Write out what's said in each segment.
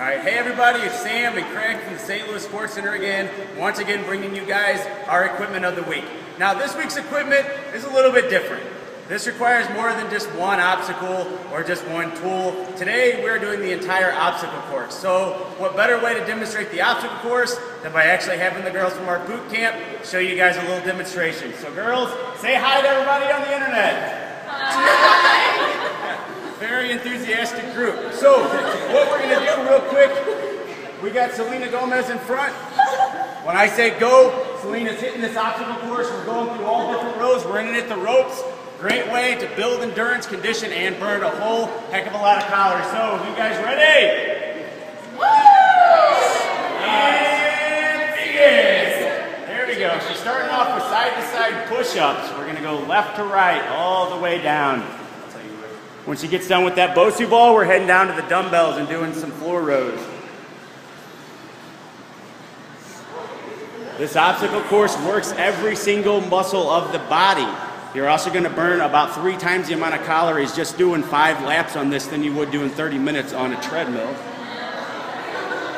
All right, hey everybody, it's Sam and Craig from the St. Louis Sports Center again. Once again, bringing you guys our equipment of the week. Now, this week's equipment is a little bit different. This requires more than just one obstacle or just one tool. Today, we're doing the entire obstacle course. So, what better way to demonstrate the obstacle course than by actually having the girls from our boot camp show you guys a little demonstration. So, girls, say hi to everybody on the internet. Very enthusiastic group. So, what we're going to do real quick, we got Selena Gomez in front. When I say go, Selena's hitting this obstacle course. We're going through all different rows. We're in it at the ropes. Great way to build endurance, condition, and burn a whole heck of a lot of calories. So, you guys ready? Begin. There we go. She's starting off with side-to-side push-ups. We're going to go left to right all the way down. When she gets done with that Bosu ball, we're heading down to the dumbbells and doing some floor rows. This obstacle course works every single muscle of the body. You're also going to burn about three times the amount of calories just doing five laps on this than you would doing 30 minutes on a treadmill.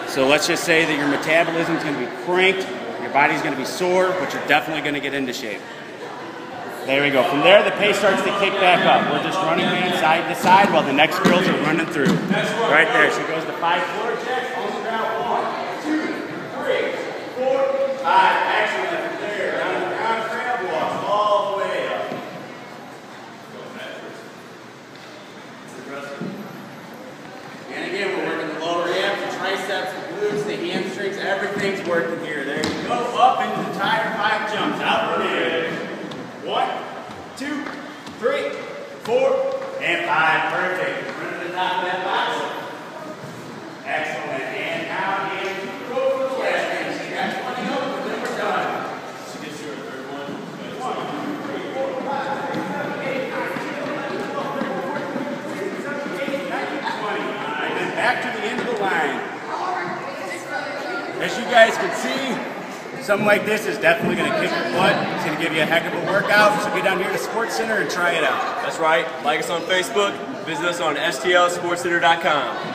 So let's just say that your metabolism is going to be cranked, your body's going to be sore, but you're definitely going to get into shape. There we go. From there, the pace starts to kick back up. We're just running hands side to side while the next girls are running through. Right there. She goes to five floor checks on the ground. One, two, three, four, five. Excellent. From there, down the ground, crab walks all the way up. And again, we're working the lower abs, the triceps, the glutes, the hamstrings. Everything's working here. There you go. Up into the entire five jumps. Out from there. One, two, three, four, and five. Perfect. Run to the top of that box. Excellent. And now go for the last. She got 20 over, then we're done. She gets to her third one. One, two, three, four, five, six, seven, eight, nine, ten, eleven, twelve, thirteen, fourteen, fifteen, sixteen, seventeen, eighteen, nineteen, twenty. And then back to the end of the line. As you guys can see, something like this is definitely going to kick your butt. It's going to give you a heck of a workout. So get down here to Sports Center and try it out. That's right. Like us on Facebook. Visit us on stlsportscenter.com.